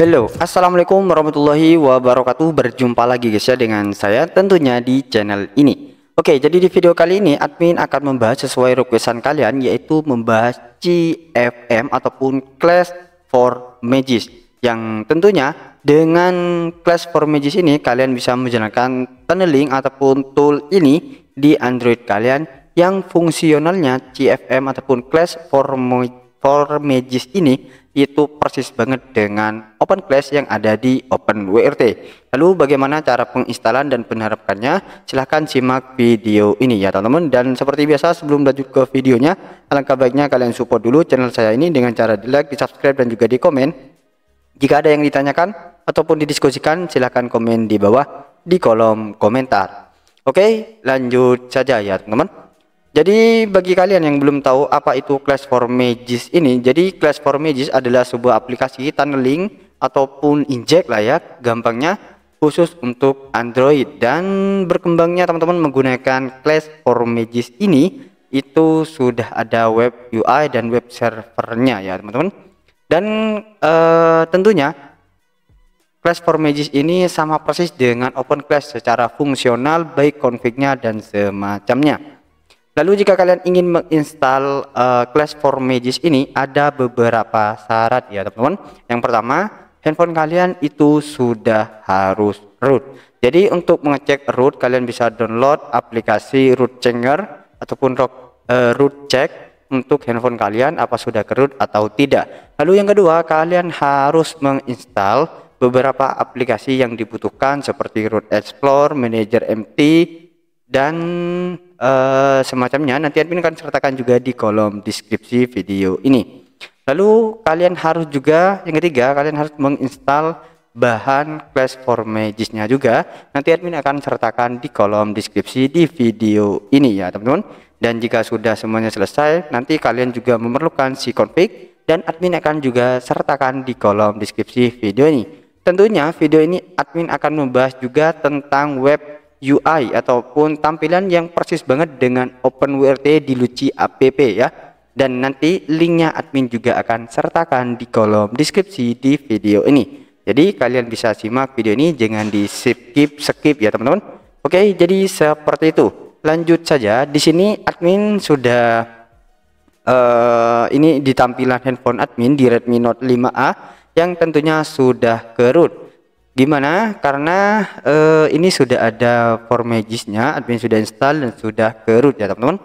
Halo, Assalamualaikum warahmatullahi wabarakatuh. Berjumpa lagi guys ya dengan saya tentunya di channel ini. Oke, jadi di video kali ini admin akan membahas sesuai requestan kalian Yaitu membahas CFM ataupun Class for Magis. Yang tentunya dengan Class for Magis ini kalian bisa menjalankan tunneling ataupun tool ini di Android kalian Yang fungsionalnya CFM ataupun Class for, for Magis ini itu persis banget dengan Open Class yang ada di Open WRT. Lalu bagaimana cara penginstalan dan penerapannya? Silahkan simak video ini ya teman-teman. Dan seperti biasa sebelum lanjut ke videonya, alangkah baiknya kalian support dulu channel saya ini dengan cara di like, di subscribe dan juga di komen. Jika ada yang ditanyakan ataupun didiskusikan, silahkan komen di bawah di kolom komentar. Oke, lanjut saja ya teman-teman. Jadi bagi kalian yang belum tahu apa itu Class for Magis ini, jadi Class for Magis adalah sebuah aplikasi tunneling ataupun inject lah ya, gampangnya khusus untuk Android dan berkembangnya teman-teman menggunakan Class for Magis ini itu sudah ada web UI dan web servernya ya teman-teman. Dan uh, tentunya Class for Magis ini sama persis dengan Open Class secara fungsional baik config-nya dan semacamnya. Lalu jika kalian ingin menginstal uh, Class for Magis ini ada beberapa syarat ya teman-teman. Yang pertama, handphone kalian itu sudah harus root. Jadi untuk mengecek root kalian bisa download aplikasi root changer ataupun uh, root check untuk handphone kalian apa sudah ke root atau tidak. Lalu yang kedua, kalian harus menginstal beberapa aplikasi yang dibutuhkan seperti Root Explorer, Manager MT, dan uh, semacamnya nanti admin akan sertakan juga di kolom deskripsi video ini. Lalu kalian harus juga yang ketiga kalian harus menginstal bahan class for magisnya juga. Nanti admin akan sertakan di kolom deskripsi di video ini ya teman-teman. Dan jika sudah semuanya selesai nanti kalian juga memerlukan si config dan admin akan juga sertakan di kolom deskripsi video ini. Tentunya video ini admin akan membahas juga tentang web UI ataupun tampilan yang persis banget dengan OpenWRT di Luci app ya. Dan nanti linknya admin juga akan sertakan di kolom deskripsi di video ini. Jadi kalian bisa simak video ini jangan di skip skip ya teman-teman. Oke jadi seperti itu. Lanjut saja di sini admin sudah uh, ini di tampilan handphone admin di Redmi Note 5A yang tentunya sudah ke root Gimana? Karena uh, ini sudah ada formagisnya, admin sudah install dan sudah ke root ya teman-teman.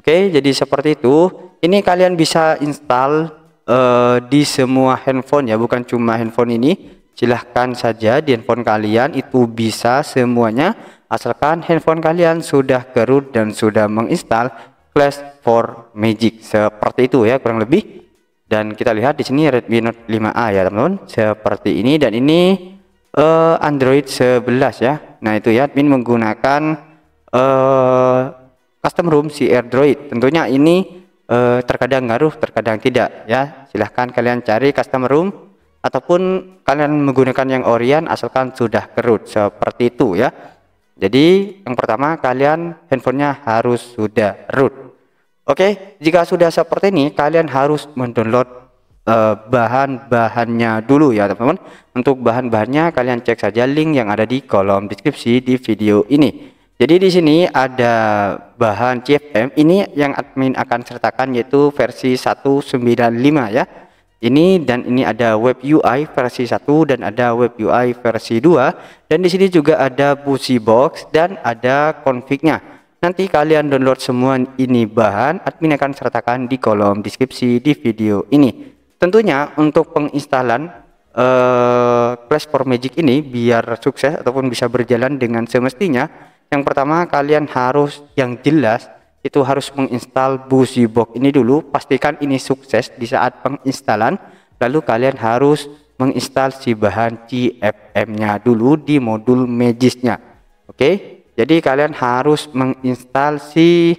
Oke, jadi seperti itu. Ini kalian bisa install uh, di semua handphone ya, bukan cuma handphone ini. Silahkan saja di handphone kalian itu bisa semuanya, asalkan handphone kalian sudah ke root dan sudah menginstal Clash for Magic. Seperti itu ya, kurang lebih. Dan kita lihat di sini Redmi Note 5A ya teman-teman, seperti ini dan ini uh, Android 11 ya. Nah, itu ya admin menggunakan uh, custom room si Android. Tentunya ini uh, terkadang ngaruh, terkadang tidak ya. Silahkan kalian cari custom room ataupun kalian menggunakan yang Orion asalkan sudah kerut seperti itu ya. Jadi yang pertama kalian handphonenya harus sudah root. Oke, jika sudah seperti ini kalian harus mendownload uh, bahan-bahannya dulu ya teman-teman. Untuk bahan-bahannya kalian cek saja link yang ada di kolom deskripsi di video ini. Jadi di sini ada bahan CFM ini yang admin akan sertakan yaitu versi 195 ya. Ini dan ini ada web UI versi 1 dan ada web UI versi 2 dan di sini juga ada busi box dan ada confignya. Nanti kalian download semua ini bahan admin akan sertakan di kolom deskripsi di video ini Tentunya untuk penginstalan uh, for Magic ini biar sukses ataupun bisa berjalan dengan semestinya, yang pertama kalian harus yang jelas itu harus menginstal Busi Box ini dulu, pastikan ini sukses di saat penginstalan, lalu kalian harus menginstal si bahan CFM-nya dulu di modul Magisnya. Oke, jadi kalian harus menginstal si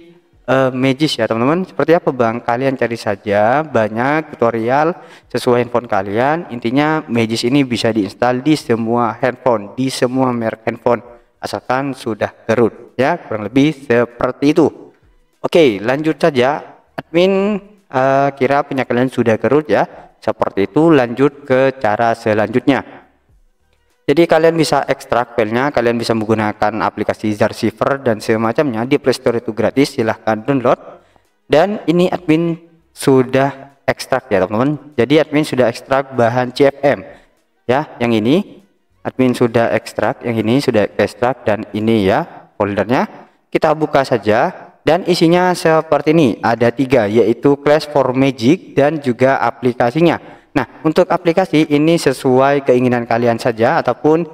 uh, Magis ya teman-teman. Seperti apa Bang? Kalian cari saja banyak tutorial sesuai handphone kalian. Intinya Magis ini bisa diinstal di semua handphone di semua merek handphone asalkan sudah gerut ya. Kurang lebih seperti itu. Oke lanjut saja. Admin uh, kira punya kalian sudah gerut ya. Seperti itu lanjut ke cara selanjutnya jadi kalian bisa ekstrak filenya kalian bisa menggunakan aplikasi Zarsiver dan semacamnya di Playstore itu gratis silahkan download. Dan ini admin sudah ekstrak ya teman-teman. Jadi admin sudah ekstrak bahan CFM ya yang ini admin sudah ekstrak yang ini sudah ekstrak dan ini ya foldernya. Kita buka saja dan isinya seperti ini. Ada tiga yaitu Clash for Magic dan juga aplikasinya nah untuk aplikasi ini sesuai keinginan kalian saja ataupun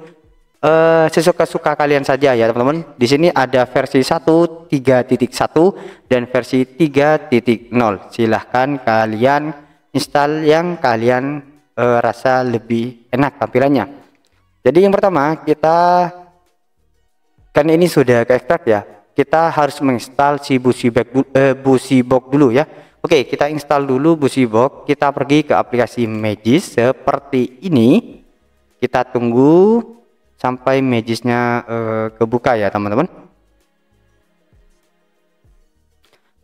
uh, sesuka-suka kalian saja ya teman-teman. Di sini ada versi 1 3.1 dan versi 3.0 silahkan kalian install yang kalian uh, rasa lebih enak tampilannya. Jadi yang pertama kita kan ini sudah ke ekstrak ya. Kita harus menginstal si Busibok eh, Busibok dulu ya. Oke, kita install dulu Busibok. Kita pergi ke aplikasi Magis seperti ini. Kita tunggu sampai Magisnya eh, kebuka ya, teman-teman.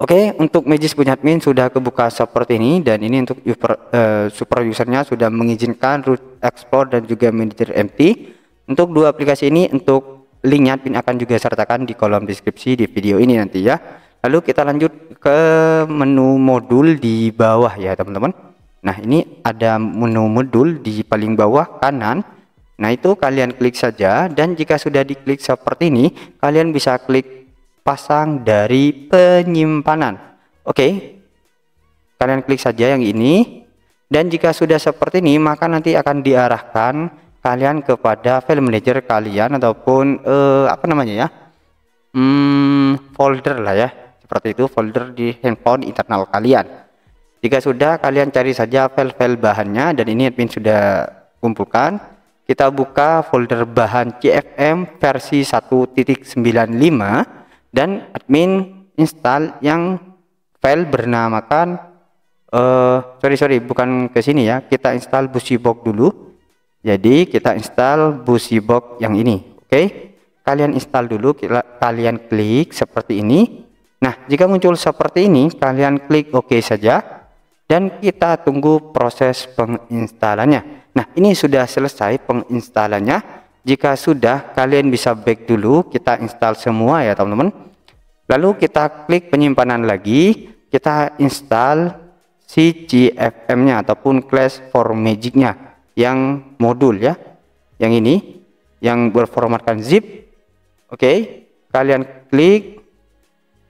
Oke, untuk Magis punya admin sudah kebuka seperti ini dan ini untuk user, uh, super usernya sudah mengizinkan root explore dan juga manager empty. Untuk dua aplikasi ini untuk linknya admin akan juga sertakan di kolom deskripsi di video ini nanti ya lalu kita lanjut ke menu modul di bawah ya teman-teman. Nah ini ada menu modul di paling bawah kanan. Nah itu kalian klik saja dan jika sudah diklik seperti ini kalian bisa klik pasang dari penyimpanan. Oke kalian klik saja yang ini. Dan jika sudah seperti ini maka nanti akan diarahkan kalian kepada file manager kalian ataupun uh, apa namanya ya? Hmm, folder lah ya seperti itu folder di handphone internal kalian jika sudah kalian cari saja file-file bahannya dan ini admin sudah kumpulkan kita buka folder bahan CFM versi 1.95 dan admin install yang file bernamakan uh, sorry sorry bukan ke sini ya kita install busybok dulu jadi kita install Busybok yang ini. Oke. Okay? Kalian install dulu, kalian klik seperti ini. Nah, jika muncul seperti ini, kalian klik OK saja dan kita tunggu proses penginstalannya. Nah, ini sudah selesai penginstalannya. Jika sudah, kalian bisa back dulu, kita install semua ya, teman-teman. Lalu kita klik penyimpanan lagi, kita install si GFM-nya ataupun Clash for Magic-nya yang modul ya yang ini yang berformatkan zip oke okay. kalian klik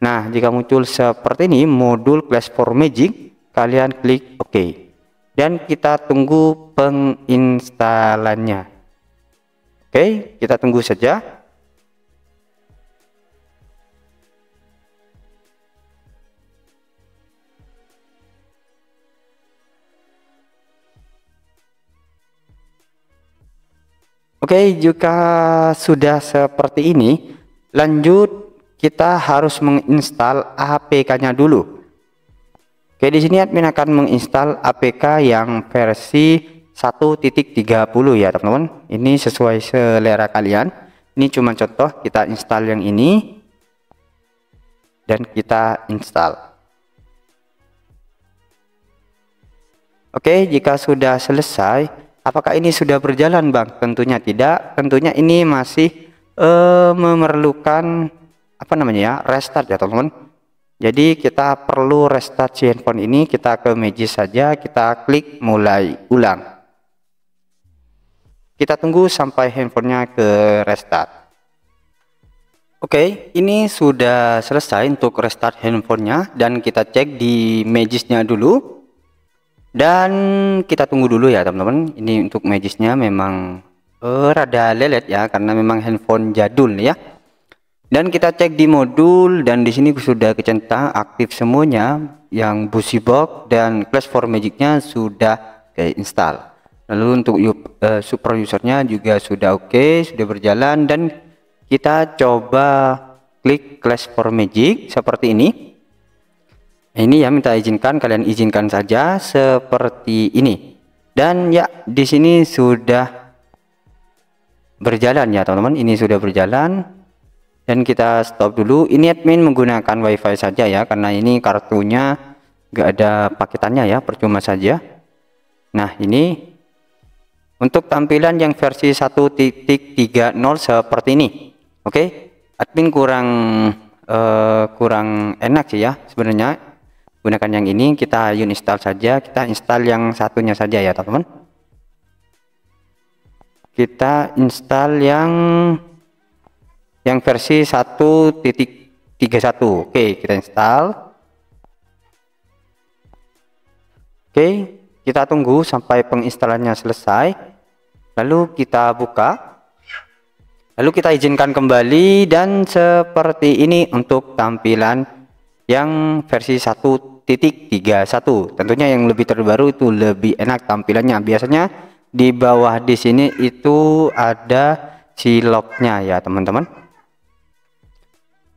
nah jika muncul seperti ini modul class for magic kalian klik okay. dan kita tunggu penginstalannya oke okay. kita tunggu saja Oke, jika sudah seperti ini, lanjut kita harus menginstal APK-nya dulu. Oke, di sini admin akan menginstal APK yang versi 1.30 ya, teman-teman. Ini sesuai selera kalian. Ini cuma contoh, kita install yang ini dan kita install. Oke, jika sudah selesai, Apakah ini sudah berjalan Bang? Tentunya tidak. Tentunya ini masih uh, memerlukan apa namanya ya restart ya teman-teman. Jadi kita perlu restart si handphone ini. Kita ke Magis saja. Kita klik mulai ulang. Kita tunggu sampai handphonenya ke restart. Oke, ini sudah selesai untuk restart handphonenya dan kita cek di Magisnya dulu dan kita tunggu dulu ya teman-teman ini untuk magisnya memang uh, rada lelet ya karena memang handphone jadul ya dan kita cek di modul dan di sini sudah kecentang aktif semuanya. Yang busy box dan class for magicnya sudah install lalu untuk uh, super usernya juga sudah oke okay, sudah berjalan. Dan kita coba klik class for magic seperti ini. Ini ya minta izinkan kalian izinkan saja seperti ini. Dan ya di sini sudah berjalan ya teman-teman. Ini sudah berjalan dan kita stop dulu. Ini admin menggunakan wifi saja ya karena ini kartunya gak ada paketannya ya percuma saja. Nah, ini untuk tampilan yang versi 1.30 seperti ini. Oke, admin kurang uh, kurang enak sih ya sebenarnya. Gunakan yang ini kita uninstall saja. Kita install yang satunya saja ya teman-teman. Kita install yang yang versi 1.31 oke kita install. Oke kita tunggu sampai penginstalannya selesai. Lalu kita buka. Lalu kita izinkan kembali dan seperti ini untuk tampilan yang versi 1.31 tentunya yang lebih terbaru itu lebih enak tampilannya. Biasanya di bawah di sini itu ada si lognya ya teman-teman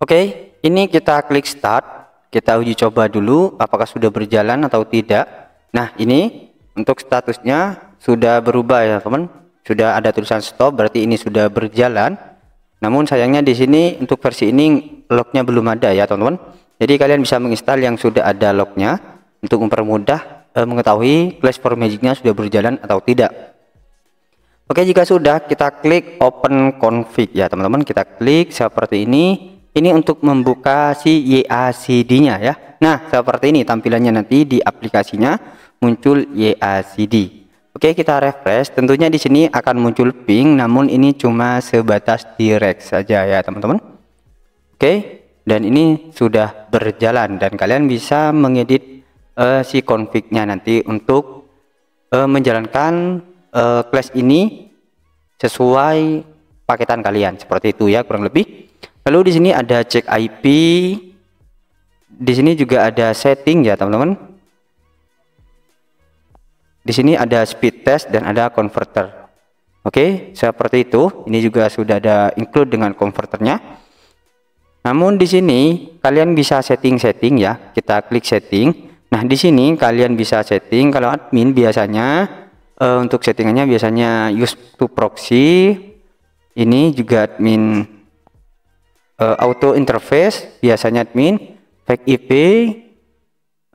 oke ini kita klik start. Kita uji coba dulu apakah sudah berjalan atau tidak. Nah ini untuk statusnya sudah berubah ya teman. Sudah ada tulisan stop berarti ini sudah berjalan. Namun sayangnya di sini untuk versi ini lognya belum ada ya teman-teman. Jadi kalian bisa menginstal yang sudah ada lognya untuk mempermudah e, mengetahui Clash for Magicnya sudah berjalan atau tidak. Oke, jika sudah kita klik open config ya teman-teman, kita klik seperti ini. Ini untuk membuka si YACD-nya ya. Nah, seperti ini tampilannya nanti di aplikasinya muncul YACD. Oke, kita refresh. Tentunya di sini akan muncul ping, namun ini cuma sebatas direct saja ya, teman-teman. Oke, dan ini sudah berjalan dan kalian bisa mengedit uh, si config-nya nanti untuk uh, menjalankan uh, class ini sesuai paketan kalian seperti itu ya kurang lebih. Lalu di sini ada cek IP. Di sini juga ada setting ya teman-teman. Di sini ada speed test dan ada converter. Oke, seperti itu. Ini juga sudah ada include dengan converternya. Namun di sini kalian bisa setting-setting ya. Kita klik setting. Nah, di sini kalian bisa setting kalau admin biasanya uh, untuk settingannya biasanya use to proxy. Ini juga admin uh, auto interface biasanya admin fake IP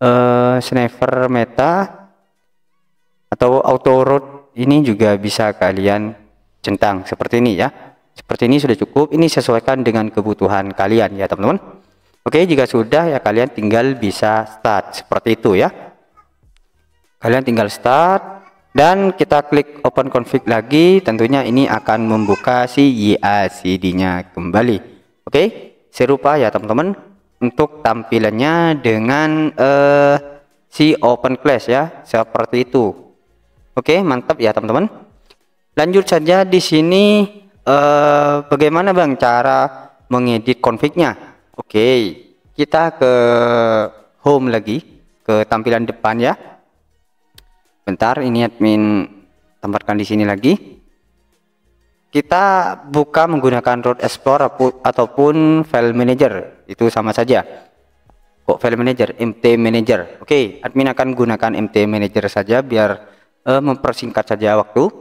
uh, sniper meta atau auto root ini juga bisa kalian centang seperti ini ya. Seperti ini sudah cukup. Ini sesuaikan dengan kebutuhan kalian ya, teman-teman. Oke, jika sudah ya kalian tinggal bisa start seperti itu ya. Kalian tinggal start dan kita klik open config lagi, tentunya ini akan membuka si YACD-nya kembali. Oke, serupa ya teman-teman untuk tampilannya dengan uh, si open class ya, seperti itu. Oke, mantap ya teman-teman. Lanjut saja di sini uh, bagaimana Bang cara mengedit config-nya? Oke, kita ke home lagi, ke tampilan depan ya. Bentar, ini admin tempatkan di sini lagi. Kita buka menggunakan Root Explorer ataupun File Manager, itu sama saja. Kok File Manager, MT Manager. Oke, admin akan gunakan MT Manager saja biar uh, mempersingkat saja waktu.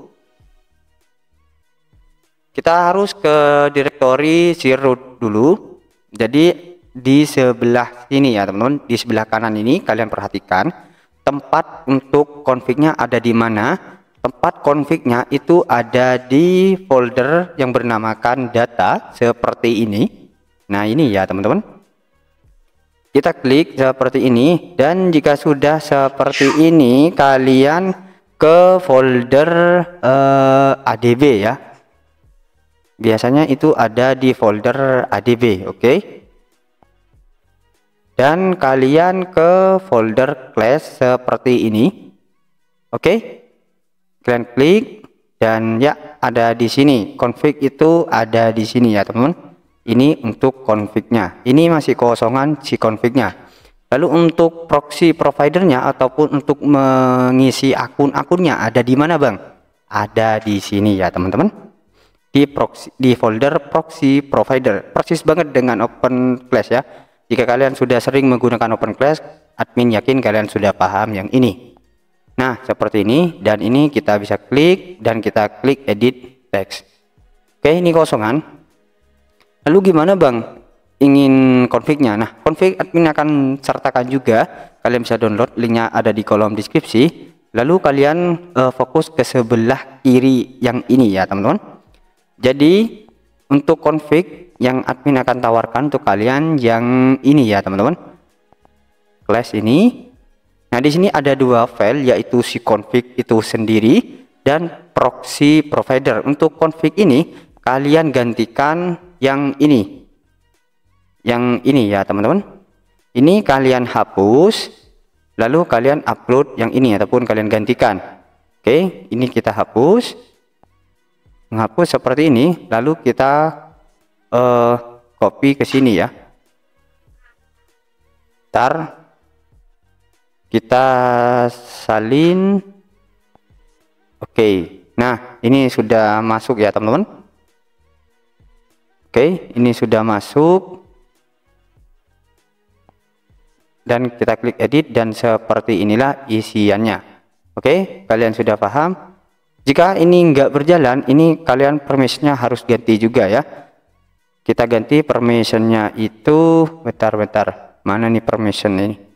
Kita harus ke direktori si root dulu jadi di sebelah sini ya teman-teman, di sebelah kanan ini kalian perhatikan tempat untuk confignya ada di mana. Tempat confignya itu ada di folder yang bernamakan data seperti ini. Nah ini ya teman-teman. Kita klik seperti ini dan jika sudah seperti ini kalian ke folder eh, ADB ya biasanya itu ada di folder ADB oke okay? dan kalian ke folder class seperti ini oke okay? Kalian klik dan ya ada di sini. Config itu ada di sini ya teman-teman. Ini untuk confignya. Ini masih kosongan si confignya. Lalu untuk proxy providernya ataupun untuk mengisi akun-akunnya ada di mana bang? Ada di sini ya teman-teman. Di proxy di folder proxy provider. Persis banget dengan open class ya. Jika kalian sudah sering menggunakan open class admin yakin kalian sudah paham yang ini nah seperti ini dan ini kita bisa klik dan kita klik edit text. Oke ini kosongan. Lalu gimana bang? Ingin confignya? Nah config admin akan sertakan juga. Kalian bisa download linknya ada di kolom deskripsi. Lalu kalian uh, fokus ke sebelah kiri yang ini ya teman-teman. Jadi untuk config yang admin akan tawarkan untuk kalian yang ini ya teman-teman. Class ini nah di sini ada dua file yaitu si config itu sendiri dan proxy provider. Untuk config ini kalian gantikan yang ini. Yang ini ya teman-teman. Ini kalian hapus lalu kalian upload yang ini ataupun kalian gantikan. Oke ini kita hapus. Menghapus seperti ini lalu kita uh, copy ke sini ya. Ntar kita salin. Oke. Nah ini sudah masuk ya teman-teman. Oke ini sudah masuk. Dan kita klik edit dan seperti inilah isiannya. Oke kalian sudah paham? Jika ini enggak berjalan ini kalian permissionnya harus ganti juga ya. Kita ganti permissionnya itu. Bentar-bentar mana nih permission ini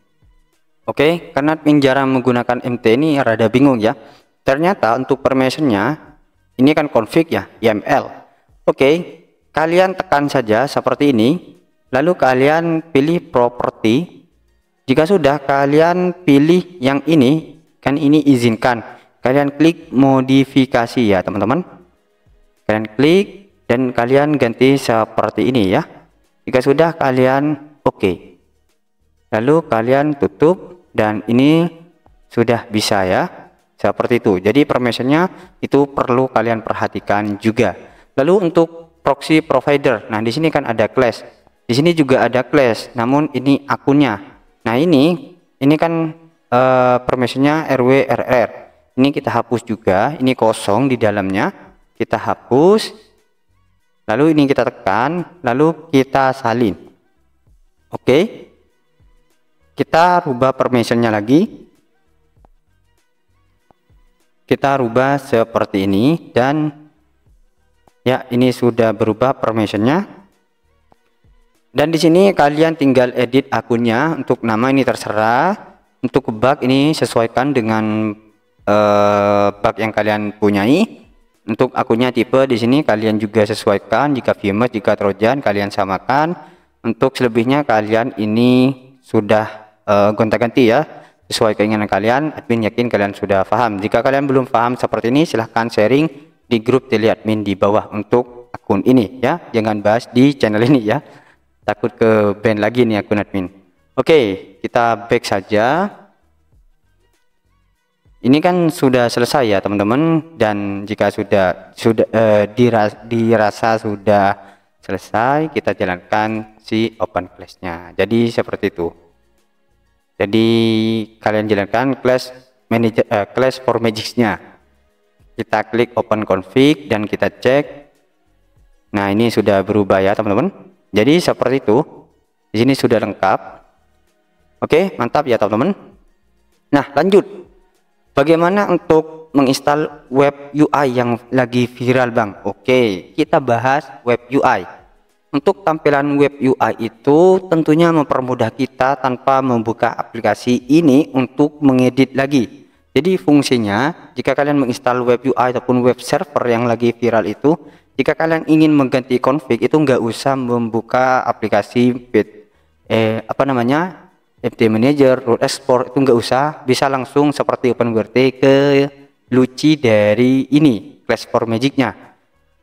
oke karena admin jarang menggunakan MT ini rada bingung ya ternyata untuk permissionnya ini kan config ya YML oke kalian tekan saja seperti ini lalu kalian pilih property jika sudah kalian pilih yang ini, kan ini izinkan. Kalian klik modifikasi ya teman-teman. Kalian klik dan kalian ganti seperti ini ya. Jika sudah kalian oke. Okay. Lalu kalian tutup dan ini sudah bisa ya. Seperti itu. Jadi permissionnya itu perlu kalian perhatikan juga. Lalu untuk proxy provider. Nah, di sini kan ada class. Di sini juga ada class, namun ini akunnya. Nah ini, ini kan uh, permissionnya RW RR. Ini kita hapus juga, ini kosong di dalamnya. Kita hapus, lalu ini kita tekan, lalu kita salin. Oke, kita rubah permissionnya lagi. Kita rubah seperti ini dan ya ini sudah berubah permissionnya dan di sini kalian tinggal edit akunnya untuk nama ini terserah. Untuk bug ini sesuaikan dengan uh, bug yang kalian punyai. Untuk akunnya tipe di sini kalian juga sesuaikan. Jika virus, jika trojan kalian samakan. Untuk selebihnya kalian ini sudah uh, gonta-ganti ya sesuai keinginan kalian. Admin yakin kalian sudah paham. Jika kalian belum paham seperti ini, silahkan sharing di grup teleadmin di bawah untuk akun ini ya. Jangan bahas di channel ini ya takut ke band lagi nih akun admin oke kita back saja ini kan sudah selesai ya teman-teman dan jika sudah sudah eh, dirasa, dirasa sudah selesai kita jalankan si open class-nya jadi seperti itu jadi kalian jalankan class manager eh, class for magics-nya kita klik open config dan kita cek nah ini sudah berubah ya teman-teman jadi seperti itu. Di sini sudah lengkap. Oke, mantap ya teman-teman. Nah, lanjut. Bagaimana untuk menginstal web UI yang lagi viral, Bang? Oke, kita bahas web UI. Untuk tampilan web UI itu tentunya mempermudah kita tanpa membuka aplikasi ini untuk mengedit lagi. Jadi fungsinya, jika kalian menginstal web UI ataupun web server yang lagi viral itu, jika kalian ingin mengganti config itu nggak usah membuka aplikasi bit eh apa namanya FT Manager, Root Export itu nggak usah, bisa langsung seperti OpenWrt ke Luci dari ini, Class for Magicnya.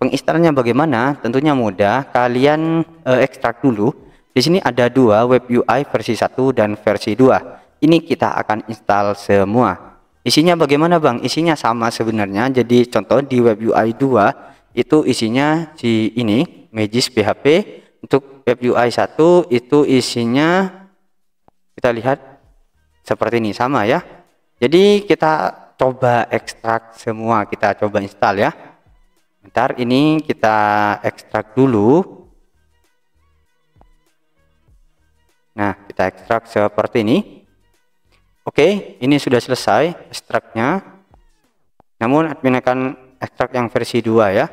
Penginstalannya bagaimana? Tentunya mudah. Kalian eh, ekstrak dulu. Di sini ada dua web UI versi 1 dan versi 2. Ini kita akan install semua. Isinya bagaimana Bang? Isinya sama sebenarnya. Jadi contoh di web UI 2 itu isinya di ini Magis PHP untuk web UI 1 itu isinya kita lihat seperti ini sama ya jadi kita coba ekstrak semua kita coba install ya bentar ini kita ekstrak dulu. Nah kita ekstrak seperti ini. Oke ini sudah selesai ekstraknya. Namun admin akan ekstrak yang versi 2 ya.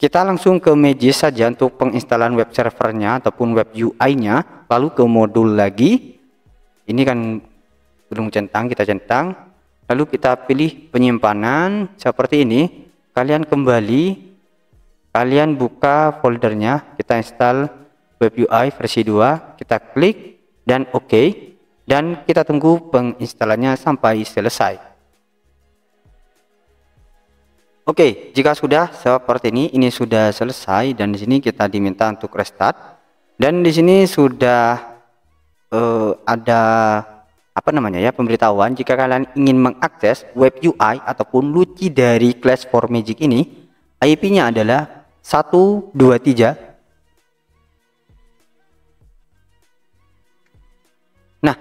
Kita langsung ke Magis saja untuk penginstalan web servernya ataupun web UI nya lalu ke modul lagi. Ini kan sebelum centang kita centang lalu kita pilih penyimpanan. Seperti ini. Kalian kembali. Kalian buka foldernya. Kita install web UI versi 2 kita klik dan oke. OK, dan kita tunggu penginstalannya sampai selesai. Oke okay, jika sudah seperti ini ini sudah selesai. Dan di sini kita diminta untuk restart. Dan di sini sudah uh, ada apa namanya ya pemberitahuan jika kalian ingin mengakses web UI ataupun luci dari Clash for Magic ini IP-nya adalah satu, dua, tiga. Nah,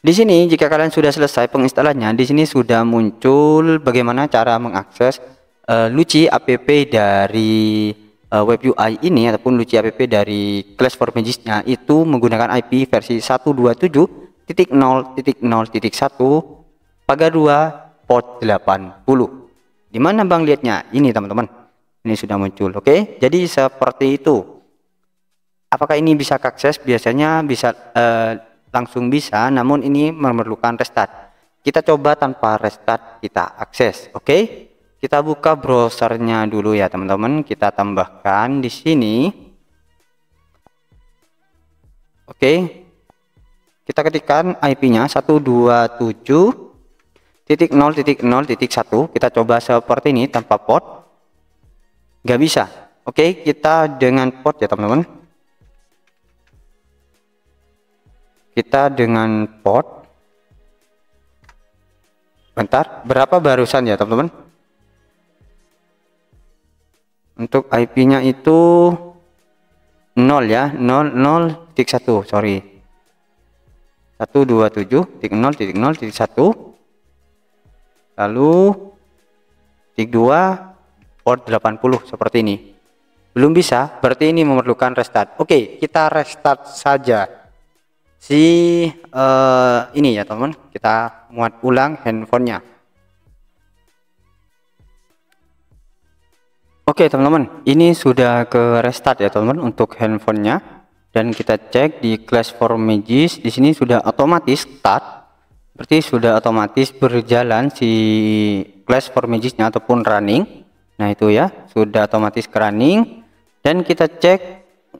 di sini jika kalian sudah selesai penginstalannya, di sini sudah muncul bagaimana cara mengakses uh, Luci app dari uh, web UI ini ataupun Luci app dari Clash for Magic-nya itu menggunakan IP versi 127.0.0.1 pagar 2 port 80. Di mana Bang lihatnya? Ini teman-teman. Ini sudah muncul oke? Jadi seperti itu. Apakah ini bisa akses? Biasanya bisa uh, langsung bisa namun ini memerlukan restart. Kita coba tanpa restart kita akses oke? Kita buka browsernya dulu ya teman-teman. Kita tambahkan di sini. Oke? Kita ketikkan IP-nya 127.0.0.1 kita coba seperti ini tanpa port. Nggak bisa. Oke kita dengan port ya teman-teman. Kita dengan port. Bentar berapa barusan ya teman-teman? Untuk IP nya itu 0 ya 0 0 titik 1 sorry 127 titik 0 titik 0 titik 1 lalu titik 2 port 80 seperti ini. Belum bisa berarti ini memerlukan restart. Oke kita restart saja. Si uh, ini ya teman kita muat ulang handphonenya. Oke teman-teman. Ini sudah ke restart ya teman-teman untuk handphonenya dan kita cek di class for magis di sini sudah otomatis start berarti sudah otomatis berjalan si class for magisnya ataupun running Nah itu ya sudah otomatis running dan kita cek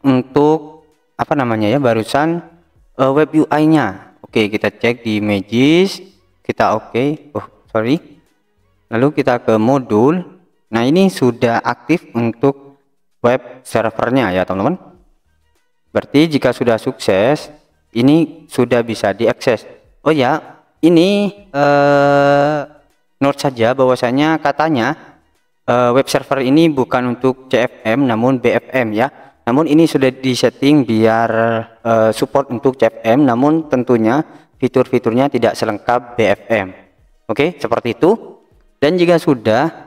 untuk apa namanya ya barusan uh, web UI-nya. Oke kita cek di Magis kita oke okay. oh sorry lalu kita ke modul. Nah ini sudah aktif untuk web servernya ya teman-teman. Berarti jika sudah sukses ini sudah bisa diakses. Oh ya ini uh, note saja bahwasanya katanya uh, web server ini bukan untuk CFM namun BFM ya. Namun ini sudah disetting biar uh, support untuk CFM namun tentunya fitur-fiturnya tidak selengkap BFM oke seperti itu. Dan jika sudah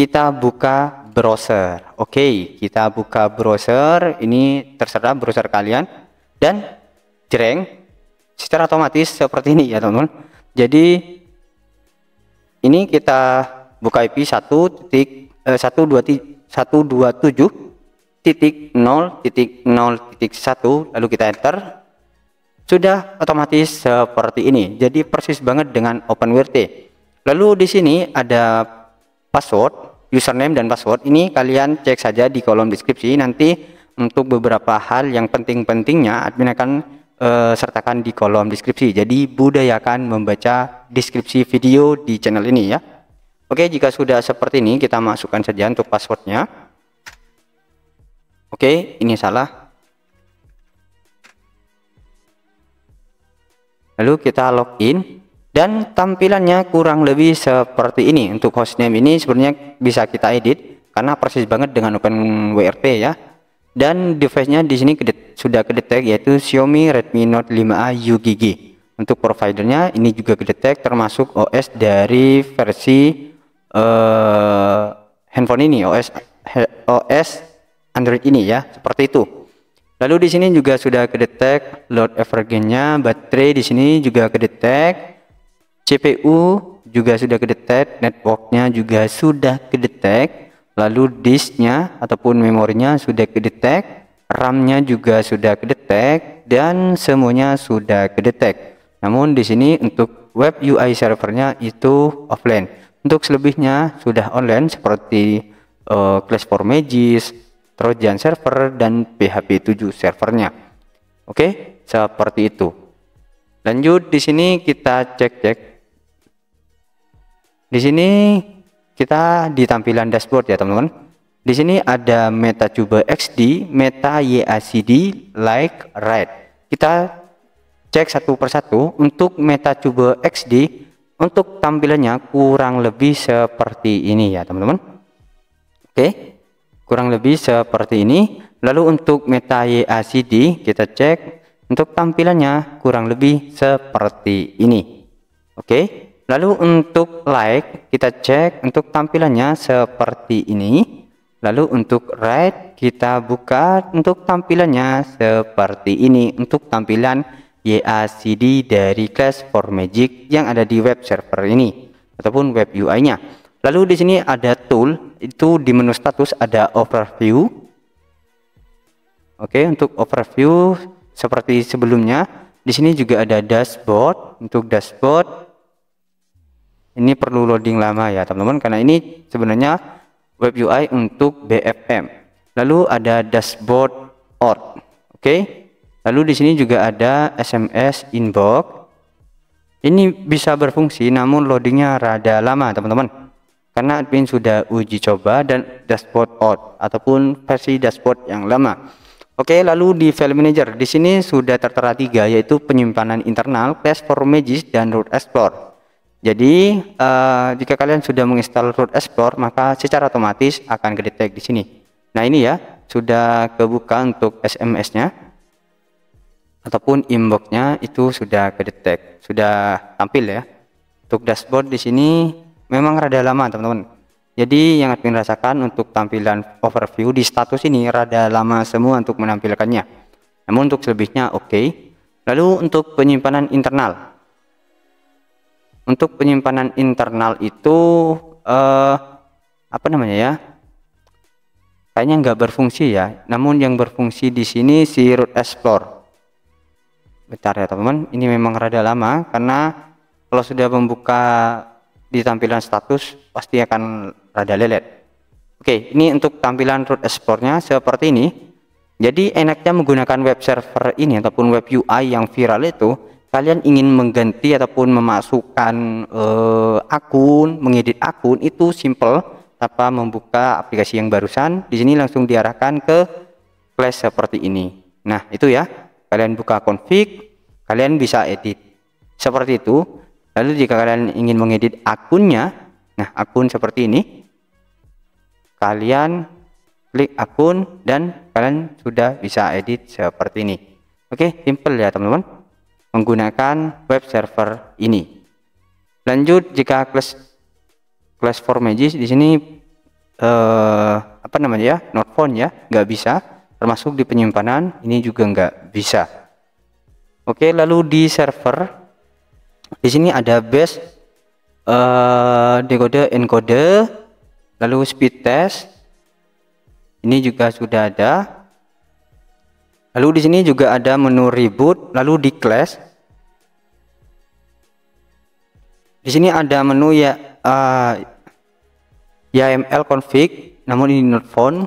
kita buka browser. Oke okay, kita buka browser. Ini terserah browser kalian. Dan jreng secara otomatis seperti ini ya teman-teman. Jadi ini kita buka IP 1 titik eh, 127 titik 0 titik 0 titik 1 lalu kita enter. Sudah otomatis seperti ini. Jadi persis banget dengan OpenWrt lalu di sini ada password username dan password ini kalian cek saja di kolom deskripsi nanti untuk beberapa hal yang penting-pentingnya admin akan uh, sertakan di kolom deskripsi jadi budayakan membaca deskripsi video di channel ini ya Oke, jika sudah seperti ini, kita masukkan saja untuk passwordnya. Oke, ini salah. Lalu kita login dan tampilannya kurang lebih seperti ini. Untuk hostname ini sebenarnya bisa kita edit karena persis banget dengan OpenWRT ya. Dan device-nya di sini sudah kedetek yaitu Xiaomi Redmi Note 5A UGG. Untuk providernya ini juga kedetek termasuk OS dari versi uh, handphone ini OS OS Android ini ya seperti itu lalu di sini juga sudah kedetek load evergreennya baterai di sini juga kedetek CPU juga sudah kedetek networknya juga sudah kedetek lalu disknya ataupun memorinya sudah kedetek RAM-nya juga sudah kedetek dan semuanya sudah kedetek namun di sini untuk web UI servernya itu offline. Untuk selebihnya sudah online seperti uh, Clash for Magis, Trojan server dan PHP 7 servernya. Oke, seperti itu. Lanjut di sini kita cek-cek. Di sini kita di tampilan dashboard ya, teman-teman. Di sini ada MetaCube XD, Meta YACD, Like, Write. Kita cek satu persatu untuk MetaCube XD untuk tampilannya kurang lebih seperti ini ya, teman-teman. Oke. Kurang lebih seperti ini. Lalu untuk Meta YACD kita cek untuk tampilannya kurang lebih seperti ini. Oke. Lalu untuk like kita cek untuk tampilannya seperti ini. Lalu untuk write kita buka untuk tampilannya seperti ini untuk tampilan YACD dari Class for Magic yang ada di web server ini ataupun web UI-nya. Lalu di sini ada tool itu di menu status ada overview. Oke, untuk overview seperti sebelumnya. Di sini juga ada dashboard. Untuk dashboard ini perlu loading lama ya teman-teman karena ini sebenarnya web UI untuk BFM lalu ada dashboard out oke? Lalu di sini juga ada SMS inbox. Ini bisa berfungsi namun loadingnya rada lama teman-teman. Karena admin sudah uji coba dan dashboard out ataupun versi dashboard yang lama. Oke, lalu di file manager. Di sini sudah tertera tiga yaitu penyimpanan internal, Class for Magis dan Root Explorer. Jadi uh, jika kalian sudah menginstal Root Explorer maka secara otomatis akan kedetek di sini. Nah ini ya sudah kebuka untuk SMS-nya ataupun inbox-nya itu sudah kedetek, sudah tampil ya. Untuk dashboard di sini memang rada lama teman-teman. Jadi yang admin rasakan untuk tampilan overview di status ini rada lama semua untuk menampilkannya. Namun untuk selebihnya oke. Okay. Lalu untuk penyimpanan internal untuk penyimpanan internal itu uh, apa namanya ya? Kayaknya nggak berfungsi ya. Namun yang berfungsi di sini si root explore. Bentar ya teman-teman. Ini memang rada lama karena kalau sudah membuka di tampilan status pasti akan rada lelet. Oke ini untuk tampilan root explore-nya seperti ini. Jadi enaknya menggunakan web server ini ataupun web UI yang viral itu kalian ingin mengganti ataupun memasukkan uh, akun, mengedit akun itu simple tanpa membuka aplikasi yang barusan. Di sini langsung diarahkan ke Flash seperti ini. Nah, itu ya. Kalian buka config, kalian bisa edit. Seperti itu. Lalu jika kalian ingin mengedit akunnya, nah akun seperti ini, kalian klik akun dan kalian sudah bisa edit seperti ini. Oke, simple ya teman-teman menggunakan web server ini. Lanjut jika class class for magis di sini eh, apa namanya ya not found ya nggak bisa termasuk di penyimpanan ini juga nggak bisa. Oke lalu di server di sini ada base eh, decode encode lalu speed test ini juga sudah ada Lalu di sini juga ada menu reboot, lalu di class. Di sini ada menu ya uh, YAML config, namun ini not found.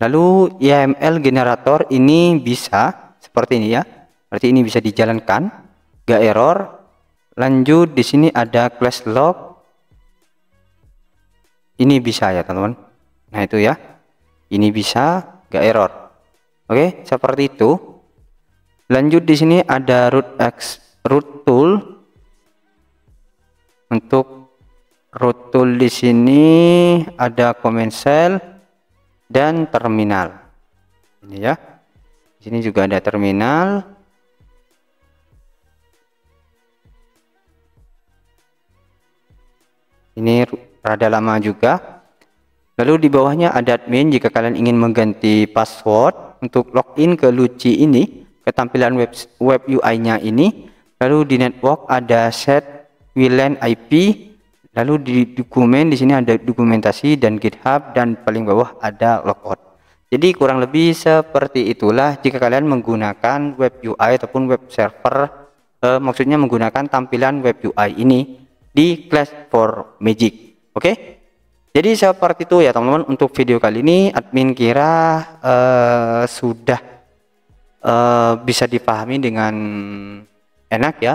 Lalu YAML generator ini bisa seperti ini ya. Berarti ini bisa dijalankan, gak error. Lanjut di sini ada class log. Ini bisa ya teman-teman. Nah itu ya. Ini bisa, gak error. Oke, seperti itu. Lanjut di sini ada root x root tool. Untuk root tool di sini ada command cell dan terminal. Ini ya. Di sini juga ada terminal. Ini rada lama juga. Lalu di bawahnya ada admin jika kalian ingin mengganti password untuk login ke Luci ini, ke tampilan web, web UI-nya ini, lalu di network ada set VLAN IP, lalu di dokumen di sini ada dokumentasi dan GitHub dan paling bawah ada logout. Jadi kurang lebih seperti itulah jika kalian menggunakan web UI ataupun web server uh, maksudnya menggunakan tampilan web UI ini di Clash for Magic oke okay? Jadi seperti itu ya teman-teman untuk video kali ini admin kira uh, sudah uh, bisa dipahami dengan enak ya.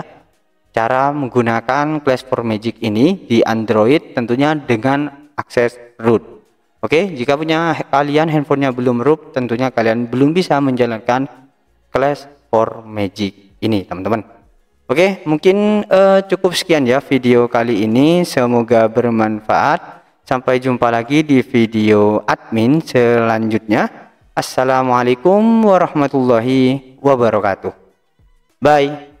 Cara menggunakan Clash for Magic ini di Android tentunya dengan akses root. Oke jika punya kalian handphonenya belum root tentunya kalian belum bisa menjalankan Clash for Magic ini teman-teman. Oke mungkin uh, cukup sekian ya video kali ini. Semoga bermanfaat sampai jumpa lagi di video admin selanjutnya. Assalamualaikum warahmatullahi wabarakatuh. Bye